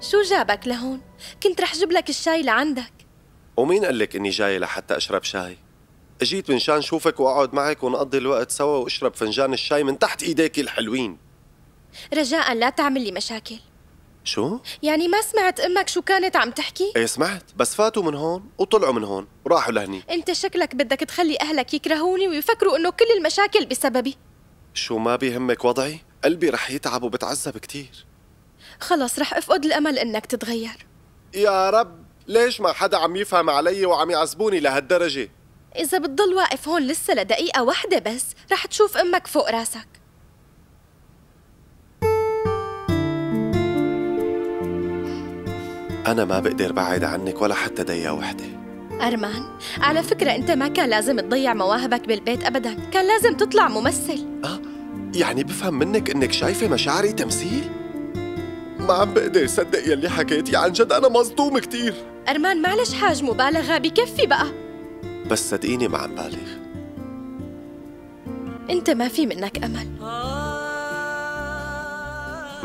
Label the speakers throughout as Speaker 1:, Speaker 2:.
Speaker 1: شو جابك لهون؟ كنت رح جيب لك الشاي لعندك
Speaker 2: ومين قال لك إني جاي لحتى أشرب شاي؟ أجيت من شان شوفك وأقعد معك ونقضي الوقت سوا وأشرب فنجان الشاي من تحت إيديك الحلوين
Speaker 1: رجاء لا تعمل لي مشاكل
Speaker 2: شو؟
Speaker 1: يعني ما سمعت أمك شو كانت عم تحكي؟
Speaker 2: إيه سمعت بس فاتوا من هون وطلعوا من هون وراحوا لهني
Speaker 1: أنت شكلك بدك تخلي أهلك يكرهوني ويفكروا إنه كل المشاكل بسببي
Speaker 2: شو ما بيهمك وضعي؟ قلبي رح يتعب وبتعذب كتير
Speaker 1: خلص رح أفقد الأمل إنك تتغير
Speaker 2: يا رب ليش ما حدا عم يفهم علي وعم يعذبوني لهالدرجة؟
Speaker 1: إذا بتضل واقف هون لسه لدقيقة واحدة بس رح تشوف أمك فوق راسك
Speaker 2: أنا ما بقدر بعد عنك ولا حتى دقيقة وحدة
Speaker 1: أرمان على فكرة أنت ما كان لازم تضيع مواهبك بالبيت أبدا كان لازم تطلع ممثل
Speaker 2: أه؟ يعني بفهم منك إنك شايفة مشاعري تمثيل؟ ما عم بقدر صدق يلي حكيتي. عن جد أنا مصدوم كتير.
Speaker 1: أرمان معلش حاج مبالغة بكفي بقى.
Speaker 2: بس صدقيني ما عم بالغ.
Speaker 1: أنت ما في منك أمل.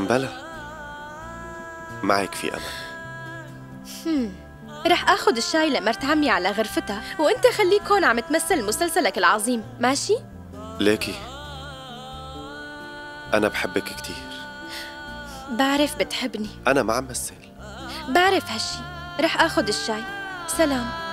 Speaker 2: بلا معك في أمل.
Speaker 1: رح آخذ الشاي لمرت عمي على غرفتها وأنت خليك هون عم تمثل مسلسلك العظيم. ماشي؟
Speaker 2: ليكي. أنا بحبك كتير.
Speaker 1: بعرف بتحبني.
Speaker 2: أنا ما عم مثل
Speaker 1: بعرف هالشي. رح اخذ الشاي. سلام.